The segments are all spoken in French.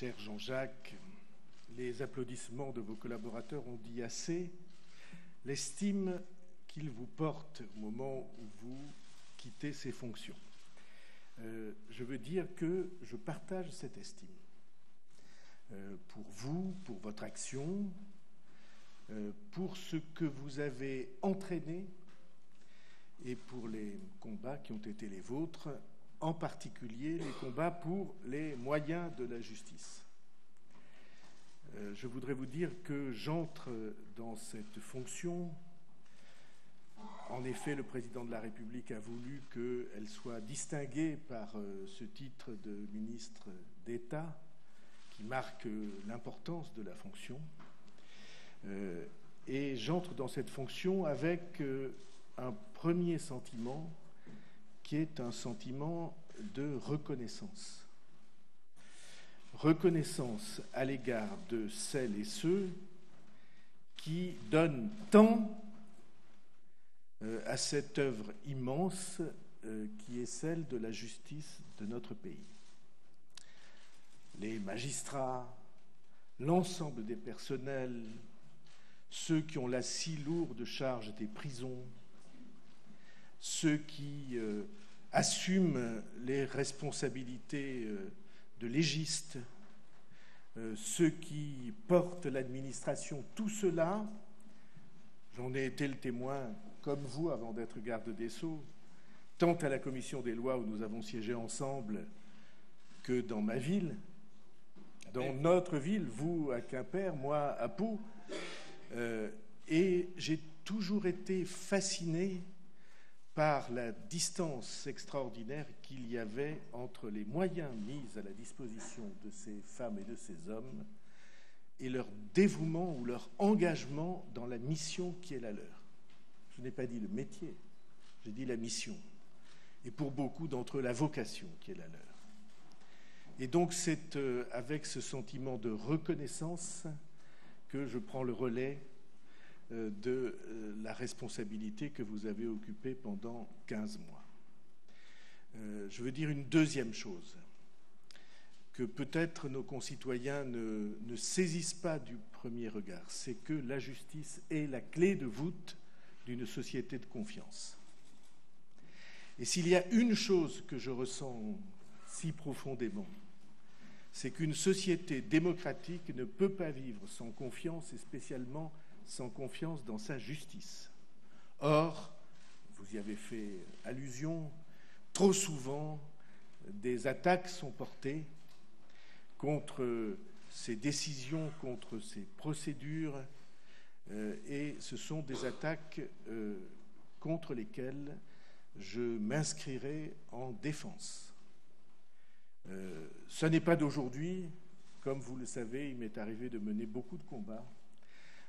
Cher Jean-Jacques, les applaudissements de vos collaborateurs ont dit assez. L'estime qu'ils vous portent au moment où vous quittez ces fonctions. Euh, je veux dire que je partage cette estime. Euh, pour vous, pour votre action, euh, pour ce que vous avez entraîné et pour les combats qui ont été les vôtres, en particulier les combats pour les moyens de la justice. Euh, je voudrais vous dire que j'entre dans cette fonction. En effet, le président de la République a voulu qu'elle soit distinguée par euh, ce titre de ministre d'État qui marque l'importance de la fonction. Euh, et j'entre dans cette fonction avec un premier sentiment qui est un sentiment de reconnaissance. Reconnaissance à l'égard de celles et ceux qui donnent tant euh, à cette œuvre immense euh, qui est celle de la justice de notre pays. Les magistrats, l'ensemble des personnels, ceux qui ont la si lourde charge des prisons, ceux qui euh, assument les responsabilités euh, de légistes, euh, ceux qui portent l'administration, tout cela, j'en ai été le témoin comme vous avant d'être garde des sceaux, tant à la commission des lois où nous avons siégé ensemble que dans ma ville, dans notre ville, vous à Quimper, moi à Pau. et j'ai toujours été fasciné par la distance extraordinaire qu'il y avait entre les moyens mis à la disposition de ces femmes et de ces hommes et leur dévouement ou leur engagement dans la mission qui est la leur. Je n'ai pas dit le métier, j'ai dit la mission. Et pour beaucoup d'entre eux, la vocation qui est la leur. Et donc c'est euh, avec ce sentiment de reconnaissance que je prends le relais de euh, la responsabilité que vous avez occupée pendant 15 mois. Euh, je veux dire une deuxième chose, que peut-être nos concitoyens ne, ne saisissent pas du premier regard, c'est que la justice est la clé de voûte d'une société de confiance. Et s'il y a une chose que je ressens si profondément, c'est qu'une société démocratique ne peut pas vivre sans confiance et spécialement sans confiance dans sa justice. Or, vous y avez fait allusion, trop souvent, des attaques sont portées contre ces décisions, contre ces procédures, euh, et ce sont des attaques euh, contre lesquelles je m'inscrirai en défense. Euh, ce n'est pas d'aujourd'hui, comme vous le savez, il m'est arrivé de mener beaucoup de combats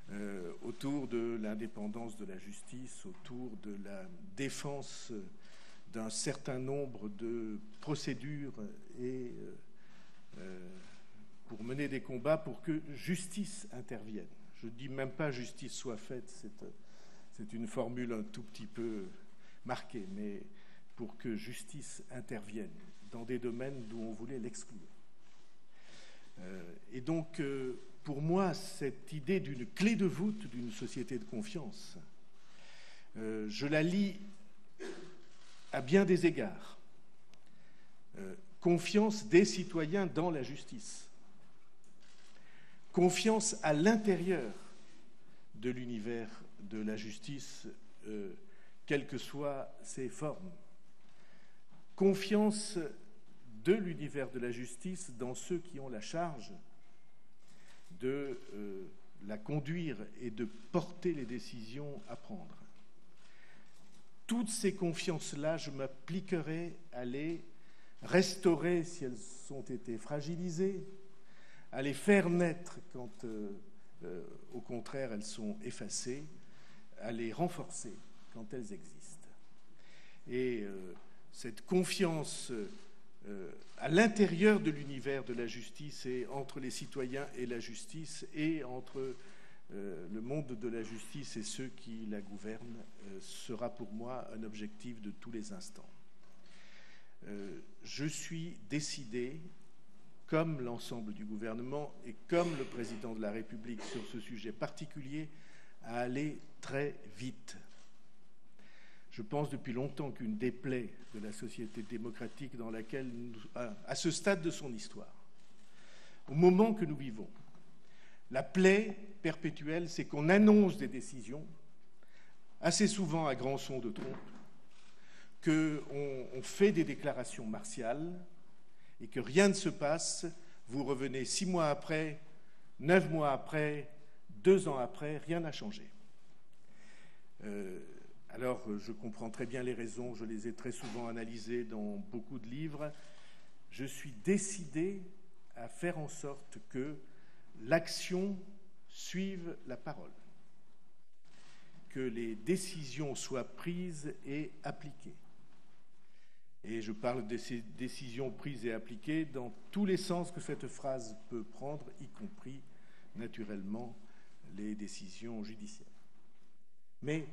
euh, autour de l'indépendance de la justice, autour de la défense d'un certain nombre de procédures et euh, euh, pour mener des combats pour que justice intervienne. Je ne dis même pas justice soit faite, c'est une formule un tout petit peu marquée, mais pour que justice intervienne dans des domaines d'où on voulait l'exclure. et donc, pour moi, cette idée d'une clé de voûte d'une société de confiance, euh, je la lis à bien des égards. Euh, confiance des citoyens dans la justice. Confiance à l'intérieur de l'univers de la justice, euh, quelles que soient ses formes. Confiance de l'univers de la justice dans ceux qui ont la charge de euh, la conduire et de porter les décisions à prendre. Toutes ces confiances-là, je m'appliquerai à les restaurer si elles ont été fragilisées, à les faire naître quand, euh, euh, au contraire, elles sont effacées, à les renforcer quand elles existent. Et cette confiance euh, à l'intérieur de l'univers de la justice et entre les citoyens et la justice et entre euh, le monde de la justice et ceux qui la gouvernent euh, sera pour moi un objectif de tous les instants. je suis décidé, comme l'ensemble du gouvernement et comme le président de la République sur ce sujet particulier, à aller très vite. Je pense depuis longtemps qu'une des plaies de la société démocratique dans laquelle, à ce stade de son histoire, au moment que nous vivons, la plaie perpétuelle, c'est qu'on annonce des décisions, assez souvent à grand son de trompe, qu'on on fait des déclarations martiales et que rien ne se passe. Vous revenez six mois après, neuf mois après, deux ans après, rien n'a changé. Euh, alors, je comprends très bien les raisons, je les ai très souvent analysées dans beaucoup de livres. Je suis décidé à faire en sorte que l'action suive la parole, que les décisions soient prises et appliquées. Et je parle de ces décisions prises et appliquées dans tous les sens que cette phrase peut prendre, y compris naturellement les décisions judiciaires. Mais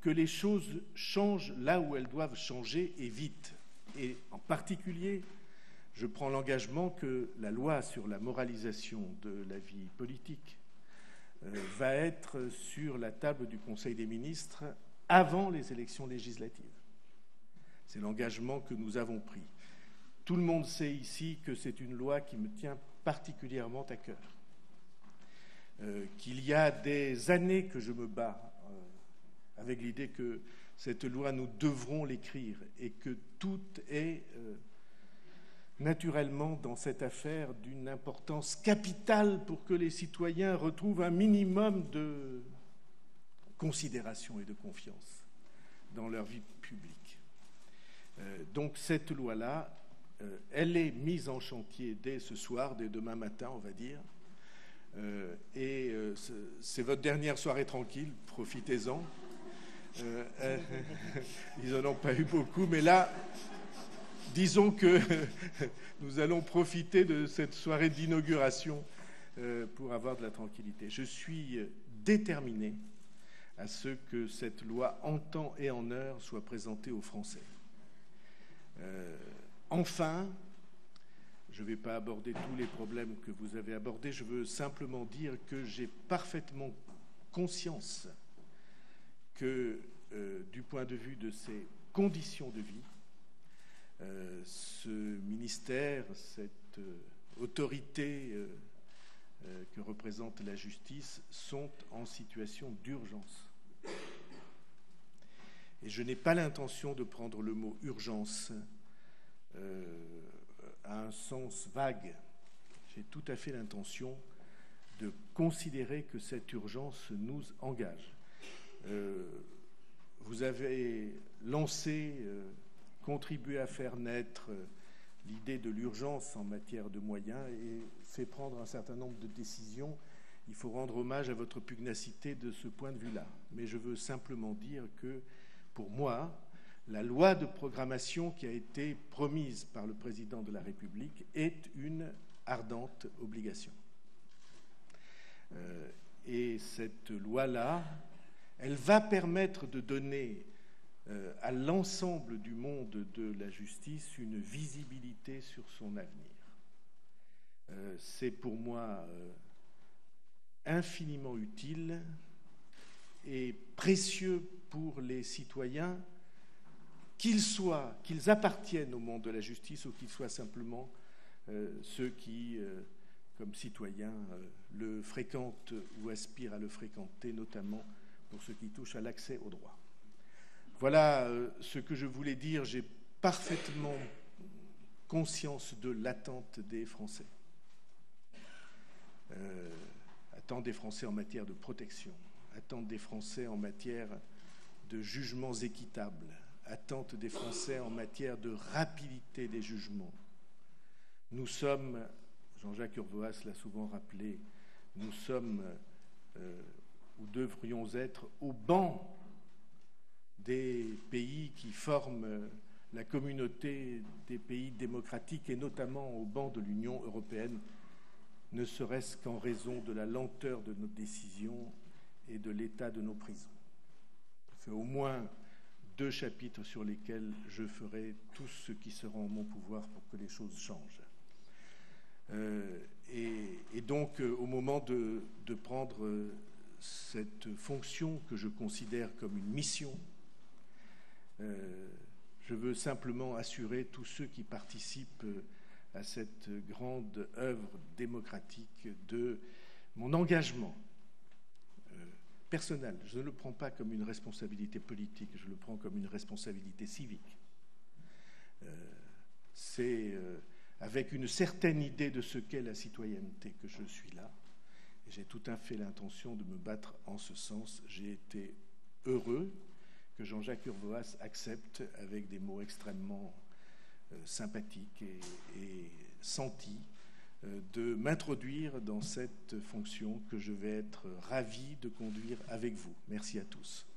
que les choses changent là où elles doivent changer et vite. Et en particulier, je prends l'engagement que la loi sur la moralisation de la vie politique euh, va être sur la table du Conseil des ministres avant les élections législatives. C'est l'engagement que nous avons pris. Tout le monde sait ici que c'est une loi qui me tient particulièrement à cœur. Euh, qu'il y a des années que je me bats avec l'idée que cette loi, nous devrons l'écrire et que tout est euh, naturellement dans cette affaire d'une importance capitale pour que les citoyens retrouvent un minimum de considération et de confiance dans leur vie publique. donc cette loi-là, elle est mise en chantier dès ce soir, dès demain matin, on va dire. Euh, et euh, c'est votre dernière soirée tranquille, profitez-en. Euh, ils n'en ont pas eu beaucoup, mais là, disons que nous allons profiter de cette soirée d'inauguration pour avoir de la tranquillité. Je suis déterminé à ce que cette loi en temps et en heure soit présentée aux Français. enfin, je ne vais pas aborder tous les problèmes que vous avez abordés, je veux simplement dire que j'ai parfaitement conscience que euh, du point de vue de ces conditions de vie, euh, ce ministère, cette euh, autorité que représente la justice sont en situation d'urgence. Et je n'ai pas l'intention de prendre le mot urgence a un sens vague. J'ai tout à fait l'intention de considérer que cette urgence nous engage. Euh, vous avez lancé, euh, contribué à faire naître euh, l'idée de l'urgence en matière de moyens et fait prendre un certain nombre de décisions. Il faut rendre hommage à votre pugnacité de ce point de vue-là. Mais je veux simplement dire que, pour moi, la loi de programmation qui a été promise par le président de la République est une ardente obligation. Et cette loi-là, elle va permettre de donner euh, à l'ensemble du monde de la justice une visibilité sur son avenir. Euh, c'est pour moi infiniment utile et précieux pour les citoyens qu'ils soient, qu'ils appartiennent au monde de la justice ou qu'ils soient simplement euh, ceux qui, euh, comme citoyens, euh, le fréquentent ou aspirent à le fréquenter, notamment pour ce qui touche à l'accès au droit. Voilà ce que je voulais dire. J'ai parfaitement conscience de l'attente des Français. attente des Français en matière de protection, attente des Français en matière de jugements équitables, attente des Français en matière de rapidité des jugements. Nous sommes, Jean-Jacques Urvoas l'a souvent rappelé, nous sommes euh, ou devrions être au banc des pays qui forment la communauté des pays démocratiques et notamment au banc de l'Union européenne, ne serait-ce qu'en raison de la lenteur de nos décisions et de l'état de nos prisons. Fait au moins deux chapitres sur lesquels je ferai tout ce qui sera en mon pouvoir pour que les choses changent. et, donc, au moment de, de prendre cette fonction que je considère comme une mission, je veux simplement assurer tous ceux qui participent à cette grande œuvre démocratique de mon engagement euh, personnel. Je ne le prends pas comme une responsabilité politique, je le prends comme une responsabilité civique. Euh, c'est euh, avec une certaine idée de ce qu'est la citoyenneté que je suis là. J'ai tout à fait l'intention de me battre en ce sens. J'ai été heureux que Jean-Jacques Urvoas accepte avec des mots extrêmement sympathiques et, et sentis euh, de m'introduire dans cette fonction que je vais être ravi de conduire avec vous. Merci à tous.